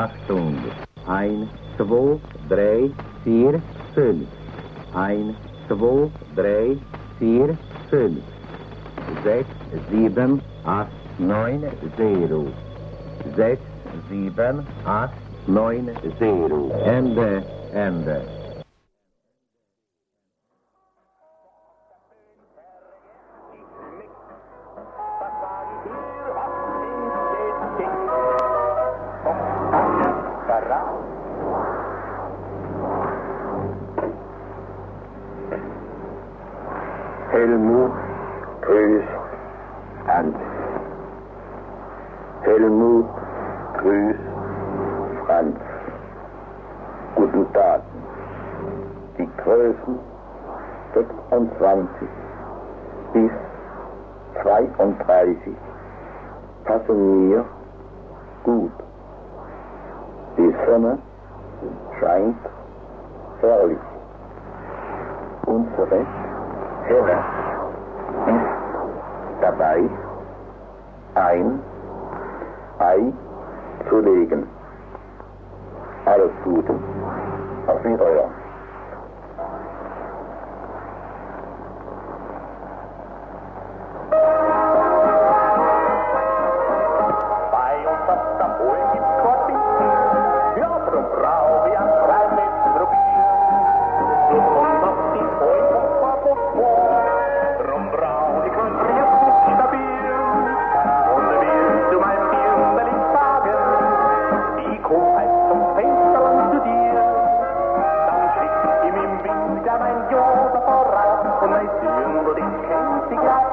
Achtung. Ein, zwei, drei, vier, fünf. Ein, zwei, drei, vier, fünf. Sechs, sieben, acht, neun, zero. Sechs, sieben, acht, neun, zero. Ende, Ende. Helmut Grüß Hans. Helmut Grüß Franz. Guten Tag. Die Größen 26 bis 32 passen mir gut. Die Sonne scheint herrlich. Unsere Herr ist dabei, ein Ei zu legen. Alles Gute. Auf Wiedersehen. en yo, dat al raad. Voor mij zien dat ik